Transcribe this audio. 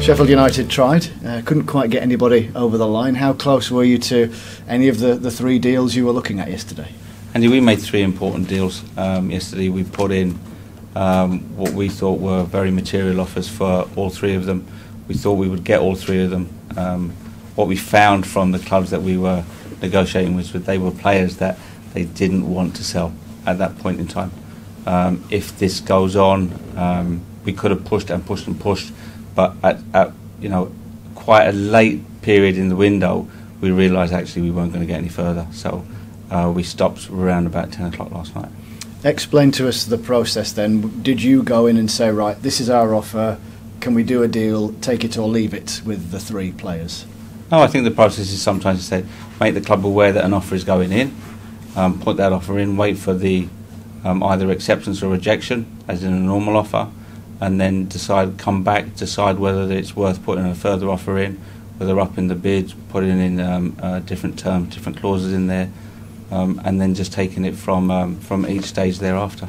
Sheffield United tried, uh, couldn't quite get anybody over the line. How close were you to any of the, the three deals you were looking at yesterday? Andy, we made three important deals um, yesterday. We put in um, what we thought were very material offers for all three of them. We thought we would get all three of them. Um, what we found from the clubs that we were negotiating was they were players that they didn't want to sell at that point in time. Um, if this goes on, um, we could have pushed and pushed and pushed, but at, at you know quite a late period in the window, we realised actually we weren't going to get any further. So uh, we stopped around about 10 o'clock last night. Explain to us the process then. Did you go in and say, right, this is our offer, can we do a deal, take it or leave it with the three players? No, I think the process is sometimes to say, make the club aware that an offer is going in, um, put that offer in, wait for the um, either acceptance or rejection, as in a normal offer, and then decide, come back, decide whether it's worth putting a further offer in, whether upping the bid, putting in um, uh, different terms, different clauses in there, um, and then just taking it from um, from each stage thereafter.